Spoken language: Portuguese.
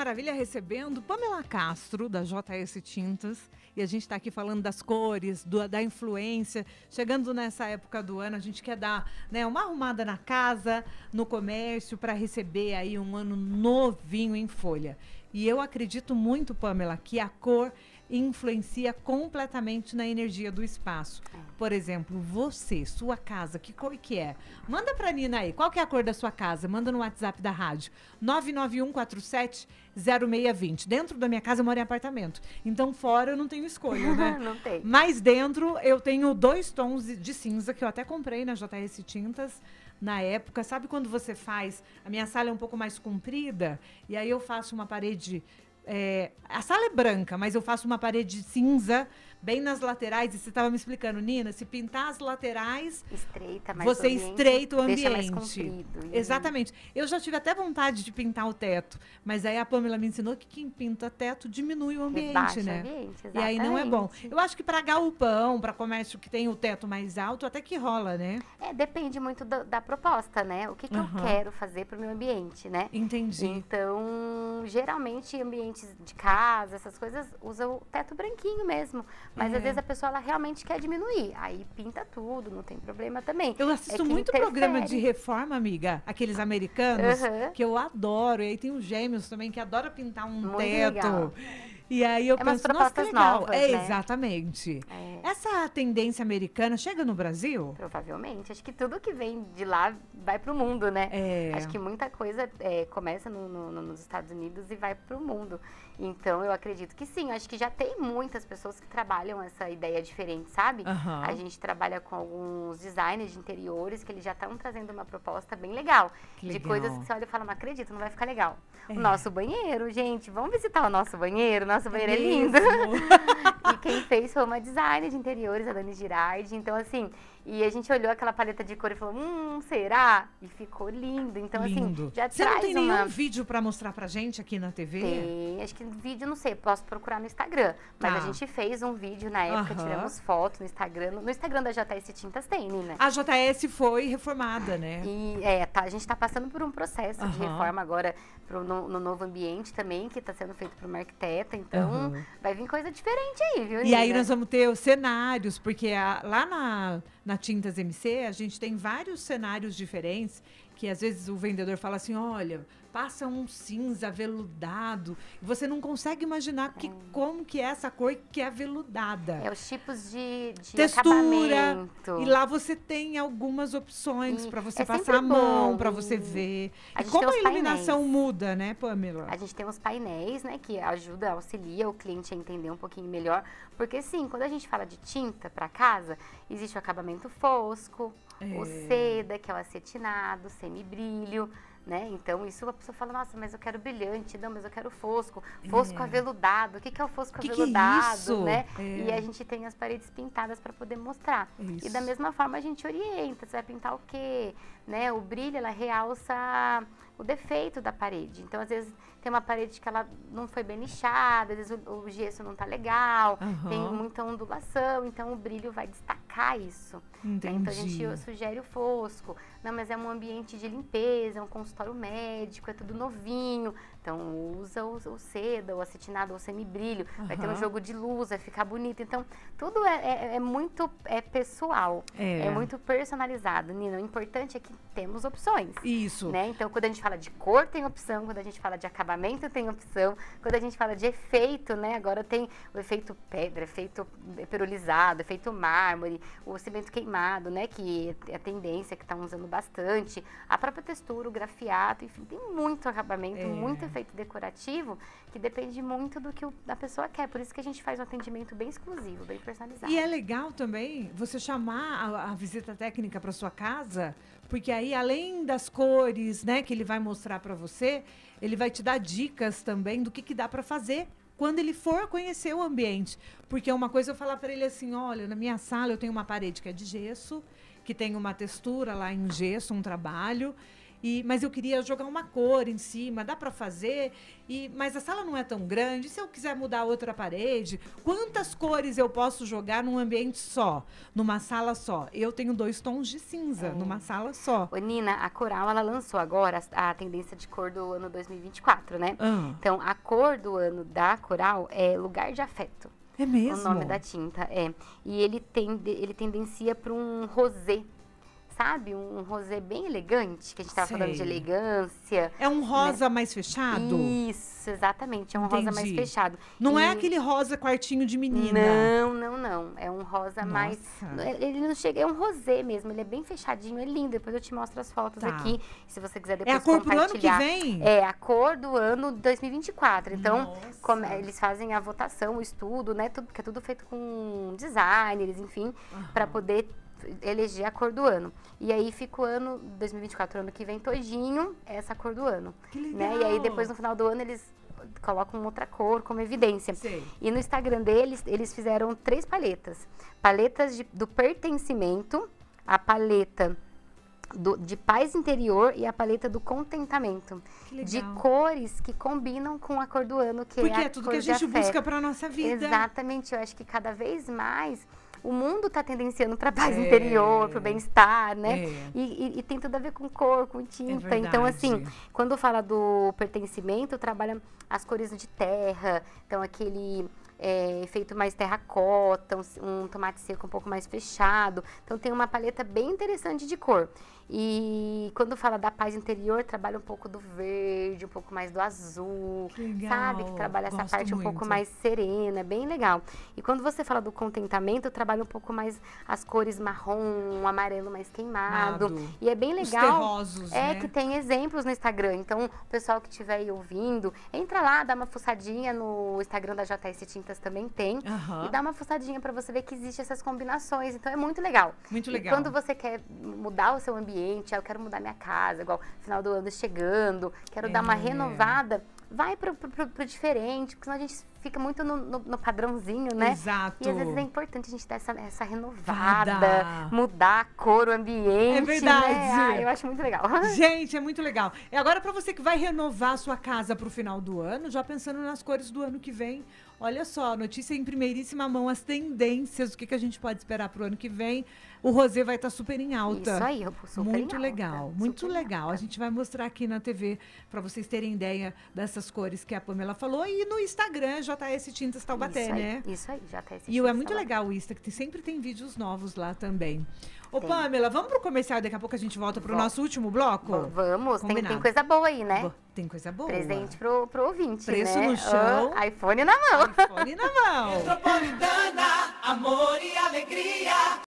Maravilha recebendo Pamela Castro, da JS Tintas. E a gente está aqui falando das cores, do, da influência. Chegando nessa época do ano, a gente quer dar né, uma arrumada na casa, no comércio, para receber aí um ano novinho em folha. E eu acredito muito, Pamela, que a cor influencia completamente na energia do espaço. Por exemplo, você, sua casa, que cor que é? Manda pra Nina aí, qual que é a cor da sua casa? Manda no WhatsApp da rádio, 991470620. Dentro da minha casa eu moro em apartamento, então fora eu não tenho escolha, né? não tem. Mas dentro eu tenho dois tons de cinza que eu até comprei na JS Tintas na época. Sabe quando você faz? A minha sala é um pouco mais comprida e aí eu faço uma parede é, a sala é branca, mas eu faço uma parede cinza bem nas laterais. E você estava me explicando, Nina, se pintar as laterais, estreita mais você o ambiente, estreita o ambiente. mais comprido. Exatamente. Eu já tive até vontade de pintar o teto, mas aí a Pamela me ensinou que quem pinta teto diminui o ambiente, Rebaixa o né? ambiente, E aí não é bom. Eu acho que para galpão, para comércio que tem o teto mais alto, até que rola, né? É, depende muito da, da proposta, né? O que, que Aham. eu quero fazer pro meu ambiente, né? Entendi. Então, geralmente, ambientes de casa, essas coisas, usam o teto branquinho mesmo. Mas É. às vezes a pessoa ela realmente quer diminuir. Aí pinta tudo, não tem problema também. Eu assisto É muito programa de interfere. reforma, amiga. Aqueles americanos, Aham. que eu adoro. E aí tem os gêmeos também, que adora pintar um Muito teto. legal. E aí eu É penso, nossa, que legal. novas, é, né? exatamente. É, Essa tendência americana chega no Brasil? provavelmente. Acho que tudo que vem de lá vai pro mundo, né? É. Acho que muita coisa é, começa no- no- no- nos Estados Unidos e vai para o mundo. Então, eu acredito que sim. Acho que já tem muitas pessoas que trabalham essa ideia diferente, sabe? Aham. A gente trabalha com alguns designers de interiores que eles já estão trazendo uma proposta bem legal. Que de legal. coisas que você olha e fala, não acredito, não vai ficar legal. É. O nosso banheiro, gente, vamos visitar o nosso banheiro? Nosso banheiro é lindo. E quem fez foi uma designer de interiores, a Dani Girardi. Então, assim, e a gente olhou aquela paleta de cor e falou, hum, será? E ficou lindo. Então, Lindo. assim, já Você não traz tem uma... nenhum vídeo pra mostrar pra gente aqui na TV? Tem, acho que vídeo, não sei, posso procurar no Instagram. Mas Tá. a gente fez um vídeo na época, Aham. tiramos foto no Instagram. No, Instagram da JS Tintas tem, Nina. A JS foi reformada, né? E é, tá, a gente está passando por um processo de reforma agora pro, no, no novo ambiente também, que está sendo feito por uma arquiteta. Então, Aham. vai vir coisa diferente aí, viu, E aí Nina? nós vamos ter os cenários, porque a- lá na, na Tintas MC a gente tem vários cenários diferentes, que às vezes o vendedor fala assim, olha, passa um cinza veludado, você não consegue imaginar que, como que é essa cor que é veludada. É os tipos de, de Textura, acabamento. E lá você tem algumas opções para você é passar a mão, para você ver. A como a os iluminação painéis. muda, né, Pamela? A gente tem uns painéis, né, que ajuda, auxilia o cliente a entender um pouquinho melhor. Porque, sim, quando a gente fala de tinta para casa, existe o acabamento fosco, o É. seda, que é o acetinado, semibrilho, né? Então, isso a pessoa fala, nossa, mas eu quero brilhante, não, mas eu quero fosco. Fosco É. aveludado, o que, que é o fosco Que que é aveludado, isso? né? É. E a gente tem as paredes pintadas para poder mostrar. Isso. E da mesma forma a gente orienta, você vai pintar o quê? Né? O brilho, ela realça o defeito da parede. Então, às vezes, tem uma parede que ela não foi bem lixada, às vezes o, o gesso não tá legal, tem Aham. muita ondulação, então o brilho vai destacar isso. né? Então, a gente Entendi. sugere o fosco. Não, mas é um ambiente de limpeza, é um consultório médico, é tudo novinho. Então, usa o, o seda, o acetinado, o semibrilho. Vai ter um jogo de luz, vai ficar bonito. Então, tudo é, é- é muito é pessoal. É. É. muito personalizado, Nina. O importante é que temos opções. Isso. Né? Então, quando a gente fala de cor, tem opção. Quando a gente fala de acabamento, tem opção. Quando a gente fala de efeito, né? Agora tem o efeito pedra, efeito perolizado, efeito mármore, o cimento queimado, né? Que é a tendência que estão usando bastante. A própria textura, o grafiato, enfim, tem muito acabamento, É. muito efeito decorativo, que depende muito do que o- a pessoa quer. Por isso que a gente faz um atendimento bem exclusivo, bem personalizado. E é legal também você chamar a, a visita técnica para sua casa, porque aí além das cores, né, que ele vai mostrar para você, ele vai te dar dicas também do que, que dá para fazer quando ele for conhecer o ambiente. Porque uma coisa eu falar para ele assim, olha, na minha sala eu tenho uma parede que é de gesso, que tem uma textura lá em gesso, um trabalho, E, mas eu queria jogar uma cor em cima, dá para fazer? E, mas a sala não é tão grande. Se eu quiser mudar outra parede, quantas cores eu posso jogar num ambiente só, numa sala só? Eu tenho dois tons de cinza É. numa sala só. Ô, Nina, a Coral, ela lançou agora a, a tendência de cor do ano 2024, né? Ah, Então, a cor do ano da Coral é Lugar de Afeto. é mesmo? O nome da tinta, é. E ele, tem, ele tendencia para um rosé, sabe? Um rosé bem elegante, que a gente tava falando de elegância. É um rosa mais fechado? Isso, exatamente. É um rosa mais Entendi. fechado. Não é E- aquele rosa quartinho de menina? Não, não, não. É um rosa mais. Nossa. Ele não chega, é um rosé mesmo. Ele é bem fechadinho, é lindo. Depois eu te mostro as fotos Tá. aqui. Se você quiser É depois a cor pro ano que vem? É a cor do ano 2024. Então, como é, eles fazem a votação, o estudo, né? Tudo, porque é tudo feito com designers, enfim, para poder eleger a cor do ano. E aí fica o ano 2024, ano que vem todinho, essa cor do ano. Que legal. Né? E aí depois no final do ano eles colocam outra cor como evidência. Sei. E no Instagram deles, eles fizeram três paletas. Paletas de- do pertencimento, a paleta do- de paz interior e a paleta do contentamento. De cores que combinam com a cor do ano, que Porque é a é tudo cor que a gente busca pra nossa vida. Exatamente, eu acho que cada vez mais o mundo está tendenciando para paz É. interior, para o bem-estar, né? É. E, e- e tem tudo a ver com cor, com tinta. então, verdade. assim, quando fala do pertencimento, trabalha as cores de terra, então aquele é, efeito mais terracota, um, um tomate seco um pouco mais fechado. Então tem uma paleta bem interessante de cor. E quando fala da paz interior, trabalha um pouco do verde, um pouco mais do azul, Que legal. sabe? Que trabalha essa Gosto parte um pouco muito. mais serena, bem legal. E quando você fala do contentamento, trabalha um pouco mais as cores marrom, um amarelo mais queimado. Mado. E é bem Os legal. terrosos, É né? que tem exemplos no Instagram. Então, o pessoal que estiver aí ouvindo, entra lá, dá uma fuçadinha no Instagram da JS Tintas também tem. Aham. E dá uma fuçadinha para você ver que existem essas combinações. Então é muito legal. Muito E legal. quando você quer mudar o seu ambiente, ah, eu quero mudar minha casa, igual final do ano chegando, quero dar uma É. renovada, vai pro, pro, pro- pro diferente, porque senão a gente fica muito no, no- no padrãozinho, né? Exato. E às vezes é importante a gente dar essa, essa renovada, Vada. mudar a cor, o ambiente. É verdade. Né? Ah, eu acho muito legal. Gente, é muito legal. E agora, para você que vai renovar a sua casa para o final do ano, já pensando nas cores do ano que vem, olha só, notícia em primeiríssima mão, as tendências, o que, que a gente pode esperar para o ano que vem. O rosé vai estar super em alta. Isso aí, eu super em Muito alta, legal, muito super em legal. A alta. gente vai mostrar aqui na TV para vocês terem ideia dessas cores que a Pamela falou e no Instagram JS Tintas Taubaté, isso aí, né? Isso aí, já tá esse E o é muito legal o Insta, que tem- sempre tem vídeos novos lá também. Ô, Tem. Pamela, vamos pro comercial, daqui a pouco a gente volta pro Vamos. nosso último bloco? V- Vamos, tem, tem coisa boa aí, né? Tem coisa boa. Presente pro, pro ouvinte, Preço né? no chão. Ah, iPhone na mão. iPhone na mão. Metropolitana, amor e alegria.